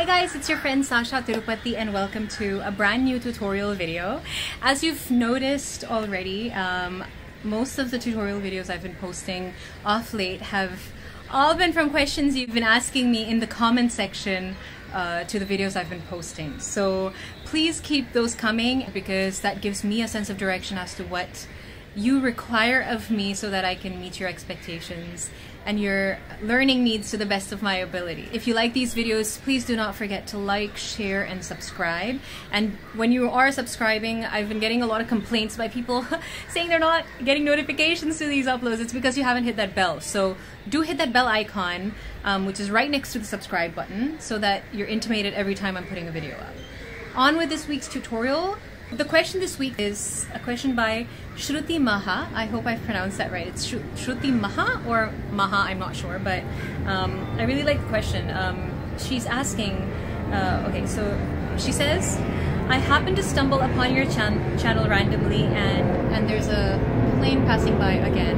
Hi guys, it's your friend Shashaa Tirupati and welcome to a brand new tutorial video. As you've noticed already, um, most of the tutorial videos I've been posting off late have all been from questions you've been asking me in the comment section uh, to the videos I've been posting. So please keep those coming because that gives me a sense of direction as to what you require of me so that I can meet your expectations and your learning needs to the best of my ability. If you like these videos, please do not forget to like, share, and subscribe. And when you are subscribing, I've been getting a lot of complaints by people saying they're not getting notifications to these uploads. It's because you haven't hit that bell. So do hit that bell icon, um, which is right next to the subscribe button, so that you're intimated every time I'm putting a video up. On with this week's tutorial. The question this week is a question by Shruthi Maha. I hope I've pronounced that right. It's Shruthi Maha or Maha, I'm not sure, but um, I really like the question. Um, she's asking, uh, okay, so she says, I happened to stumble upon your chan channel randomly and, and there's a plane passing by again.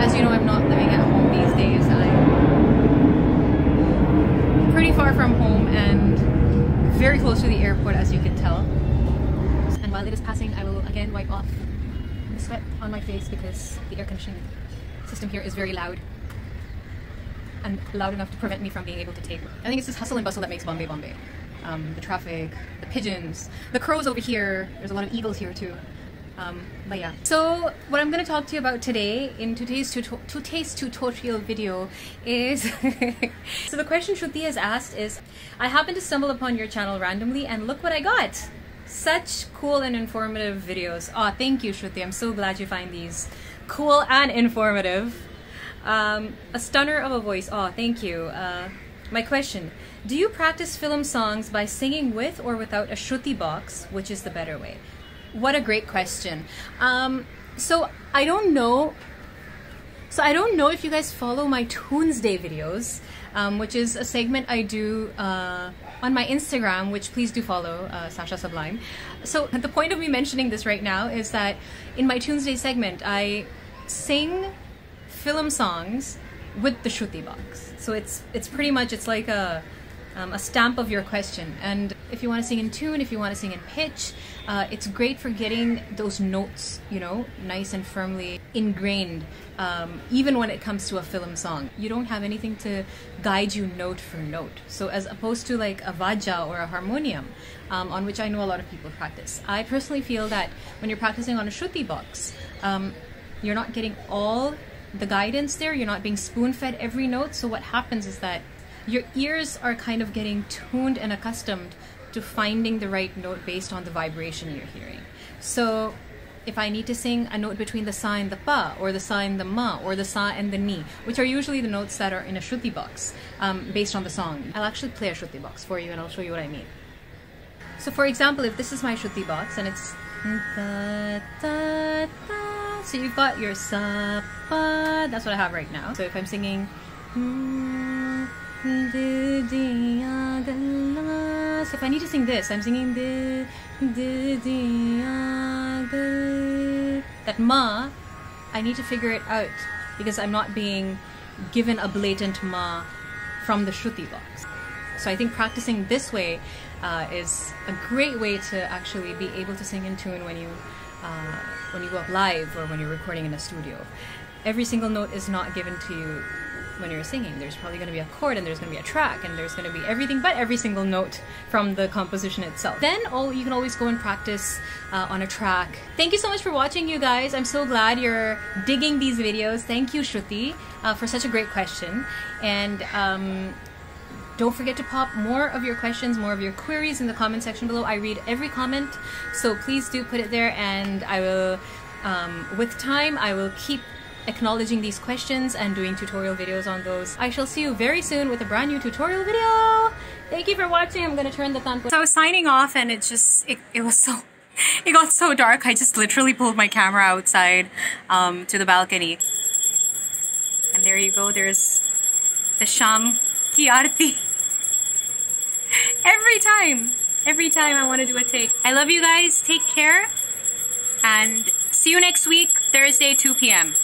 As you know, I'm not living at home these days. I'm pretty far from home and very close to the airport, as you can tell while it is passing, I will again wipe off the sweat on my face because the air conditioning system here is very loud and loud enough to prevent me from being able to tape. I think it's this hustle and bustle that makes Bombay Bombay. Um, the traffic, the pigeons, the crows over here. There's a lot of eagles here too. Um, but yeah. So what I'm going to talk to you about today in today's, tuto today's tutorial video is... so the question Shruthi has asked is, I happened to stumble upon your channel randomly and look what I got such cool and informative videos. Oh, thank you, Shruthi. I'm so glad you find these cool and informative. Um, a stunner of a voice. Oh, thank you. Uh, my question, do you practice film songs by singing with or without a Shruti box? Which is the better way? What a great question. Um, so I don't know so I don't know if you guys follow my Tunesday videos, um, which is a segment I do uh, on my Instagram, which please do follow, uh, Sasha Sublime. So the point of me mentioning this right now is that in my Tunesday segment, I sing film songs with the Shruti box. So it's it's pretty much it's like a um, a stamp of your question. And if you want to sing in tune, if you want to sing in pitch, uh, it's great for getting those notes, you know, nice and firmly ingrained, um, even when it comes to a film song. You don't have anything to guide you note for note. So as opposed to like a vajja or a harmonium, um, on which I know a lot of people practice. I personally feel that when you're practicing on a shruti box, um, you're not getting all the guidance there. You're not being spoon fed every note. So what happens is that your ears are kind of getting tuned and accustomed to finding the right note based on the vibration you're hearing. So if I need to sing a note between the sa and the pa, or the sa and the ma, or the sa and the ni, which are usually the notes that are in a shruti box um, based on the song, I'll actually play a shruti box for you and I'll show you what I mean. So for example, if this is my shruti box and it's da, da, da, so you've got your sa, pa, that's what I have right now. So if I'm singing so if I need to sing this, I'm singing that ma, I need to figure it out because I'm not being given a blatant ma from the Shruti box. So I think practicing this way uh, is a great way to actually be able to sing in tune when you uh, when you go up live or when you're recording in a studio. Every single note is not given to you when you're singing. There's probably going to be a chord and there's going to be a track and there's going to be everything but every single note from the composition itself. Then oh, you can always go and practice uh, on a track. Thank you so much for watching you guys. I'm so glad you're digging these videos. Thank you Shruthi uh, for such a great question. And um, don't forget to pop more of your questions, more of your queries in the comment section below. I read every comment, so please do put it there and I will, um, with time, I will keep acknowledging these questions and doing tutorial videos on those. I shall see you very soon with a brand new tutorial video. Thank you for watching. I'm gonna turn the thumb. So I was signing off and it just, it, it was so, it got so dark. I just literally pulled my camera outside um, to the balcony. And there you go. There's the Sham Ki Aarti. every time, every time I want to do a take. I love you guys. Take care. And see you next week, Thursday, 2 p.m.